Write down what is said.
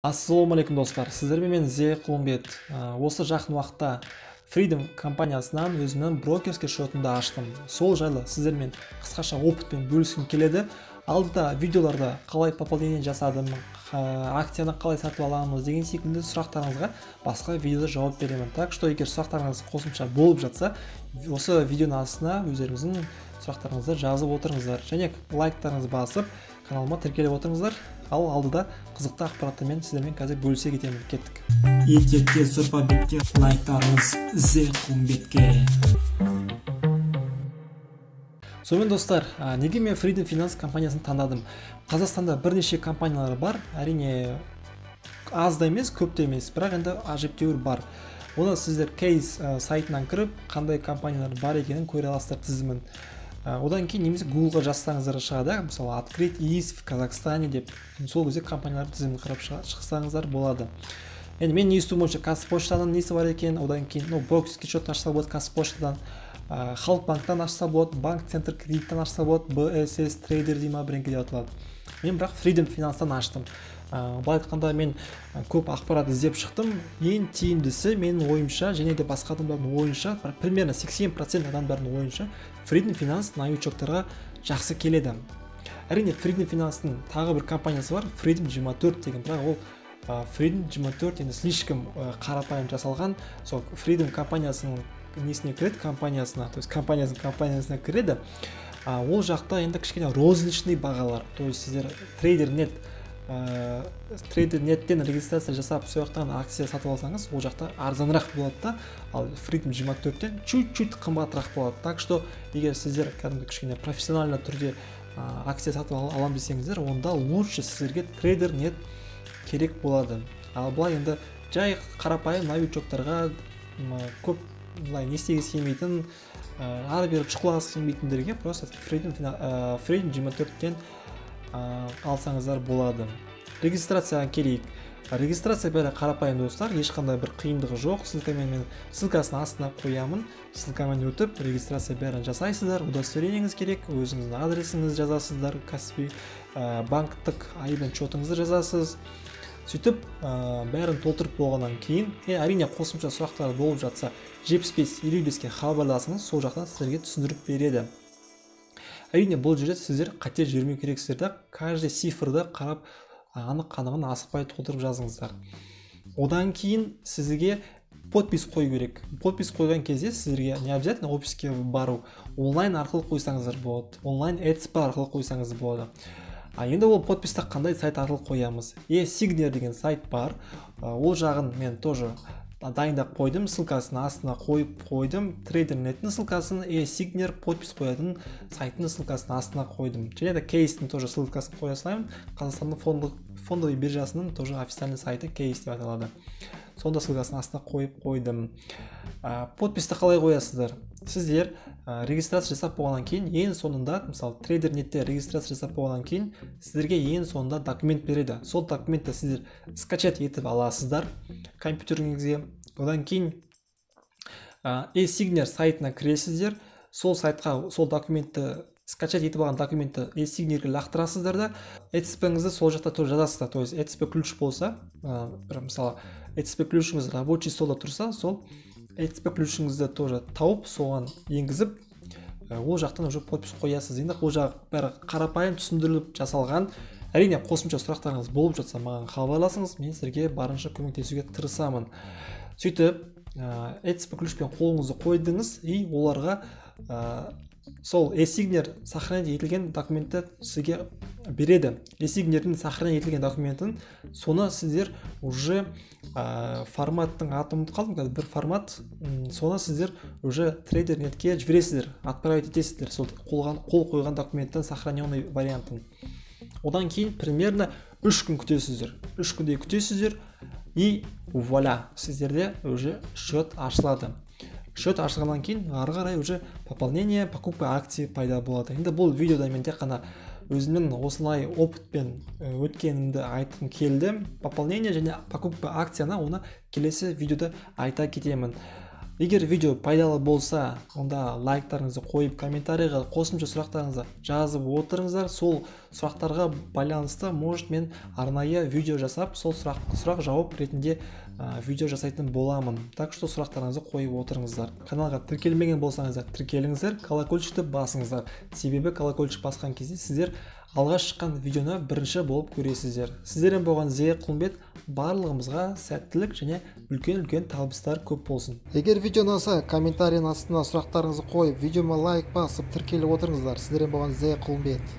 ассалаумағалейкум достар. Сіздермен мен зе құлымбет Ә, осы жақын уақытта freedom компаниясынан өзімнің брокерский счетымды аштым. Сол жайлы сіздермен қысқаша опытпен бөліскім келеді. Алдыда видеоларда қалай пополнение жасадым акцияны қалай сатып аламыз деген секілді сұрақтарыңызға басқа видеода жауап беремін. Так что егер сұрақтарыңыз қосымша болып жатса осы видеоның астына өздеріңіздің сұрақтарыңызды жазып отырыңыздар. Және лайктарыңызды басып каналыма тіркеліп отырыңыздар. Ал алдыда қызықты ақпараттармен сіздермен қазір бөлісе кетемін кеттік. Етекте сырпа бетке лайктарыңыз зе құмбетке сонымен достар ә, неге мен freedom finance компаниясын таңдадым? Қазақстанда бірнеше компаниялар бар әрине аз да емес көп те емес бірақ енді әжептәуір бар. Оны сіздер кейс ә, сайтынан кіріп қандай компаниялар бар екенін көре аласыздар тізімін. Одан кейін немесе гуглға жазсаңыздар шығады. Мысалы открыть ис в казахстане деп. Сол кезде компаниялардың тізімін қарап шықсаңыздар болады. Енді мен естуім бойынша қазпоштаның несі бар екен? Одан кейін ну брокерский счет ашса болады қазпоштадан. Халық банктан ашса болады банк центр кредиттен ашса болады бсс трейдер дей ма біреңке деп аталады. Мен бірақ freedom финанстан аштым. Ә, былай айтқанда мен көп ақпарат іздеп шықтым. Ең тиімдісі менің ойымша және де басқа адамдардың ойынша примерно 80% адамдардың ойынша freedom финанс новичоктарға жақсы келеді. Әрине freedom финанстың тағы бір компаниясы бар freedom 24 деген. Бірақ ол ә, freedom 24 енді слишком қарапайым жасалған. Сол freedom компаниясының несіне кіреді? Компаниясына то есть компаниясының компаниясына кіреді. Ол жақта енді кішкене розничный бағалар. То есть сіздер трейдер нет. Ә, трейдер неттен регистрация жасап сол жақтан акция сатып алсаңыз ол жақта арзанырақ болады да. Ал freedom 24-тен чуть чуть қымбатырақ болады. Так что егер сіздер кәдімгі кішкене профессионально түрде ә, акция сатып ал- аламын десеңіздер онда лучше сіздерге трейдер нет керек болады. Ал былай енді жай қарапайым новичоктарға көп былай не істегісі келмейтін ары бері шұқылағысы келмейтіндерге просто ә, freedom 24-тен ә, алсаңыздар болады. Регистрацияға келейік. Регистрация бәрі қарапайым достар ешқандай бір қиындығы жоқ. Ссылкамен мен ссылкасын астына қоямын. Ссылкамен өтіп регистрация бәрін жасайсыздар удостоверениеңіз керек өзіңіздің адресіңізді жазасыздар кәсіби ә, банктік айбен счетыңызды жазасыз. Сөйтіп ә, бәрін толтырып болғаннан кейін е, әрине қосымша сұрақтар болып жатса жетпіс бес елу беске хабарласыңыз сол жақтан сіздерге түсіндіріп береді. Әрине бұл жерде сіздер қате жібермеу керексіздер да каждый цифрды қарап анық қанығын асықпай толтырып жазыңыздар. Одан кейін сізге подпись қою керек. Подпись қойған кезде сіздерге не обязательно офиске бару онлайн арқылы қойсаңыздар болады онлайн эцп арқылы қойсаңыз болады. А енді ол подписьті қандай сайт арқылы қоямыз? Е сигнер деген сайт бар. Ол жағын мен тоже дайындап қойдым ссылкасын астына қойып қойдым. Трейдернеттің ссылкасын е сигнер подпись қоятын сайттың ссылкасын астына қойдым. Және де кейстің тоже ссылкасын қоя салайын. Қазақстанның фондық фондовый биржасының тоже официальный сайты кейс деп аталады. Сонда ссылкасын астына қойып қойдым. Ә, подписьті қалай қоясыздар? Сіздер ә, регистрация жасап болғаннан кейін ең соңында мысалы трейдернетте регистрация жасап болғаннан кейін сіздерге ең соңында документ береді. Сол документті сіздер скачать етіп аласыздар компьютеріңізге. Одан кейін e сигнер сайтына кіресіздер. Сол сайтқа сол документті скачать етіп алған документті e сигнерге лақтырасыздар да ецпіңізді сол жақта тоже жазасыздар. То есть ецп ключ болса ә, бір мысалы ецп ключіңіз рабочий столда тұрса сол ецп ключіңізді тоже тауып соған енгізіп ә, ол жақтан уже подпись қоясыз. Енді ол жағы бәрі қарапайым түсіндіріліп жасалған. Әрине қосымша сұрақтарыңыз болып жатса маған хабарласыңыз. Мен сіздерге барынша көмектесуге тырысамын. Сөйтіп ә, қолыңызды қойдыңыз и оларға ә, сол эсигнер сохранить етілген документті сізге береді. Эсигнердің сохранить етілген документін соны сіздер уже ә, форматтың атын ұмытып қалдым қазір бір формат соны сіздер уже трейдернетке жібересіздер отправить етесіздер сол қолған, қол қойған документтің сохраненный вариантын. Одан кейін примерно үш күн күтесіздер. Үш күндей күтесіздер и вуаля сіздерде уже счет ашылады. Счет ашылғаннан кейін ары қарай уже пополнение покупка акций пайда болады. Енді бұл видеода мен тек қана өзімнің осылай опытпен э, өткенімді айтқым келді. Пополнение және покупка акцияны оны келесі видеода айта кетемін. Егер видео пайдалы болса онда лайктарыңызды қойып комментарийға қосымша сұрақтарыңызды жазып отырыңыздар. Сол сұрақтарға байланысты может мен арнайы видео жасап сол сұрақ, сұрақ жауап ретінде ә, видео жасайтын боламын. Так что сұрақтарыңызды қойып отырыңыздар. Каналға тіркелмеген болсаңыздар тіркеліңіздер колокольчикті басыңыздар. Себебі колокольчик басқан кезде сіздер алғаш шыққан видеоны бірінші болып көресіздер. Сіздермен болған зе құлымбет барлығымызға сәттілік және үлкен үлкен табыстар көп болсын. Егер видео ұнаса комментарийдің астына сұрақтарыңызды қойып видеома лайк басып тіркеліп отырыңыздар. Сіздермен болған зе құлымбет.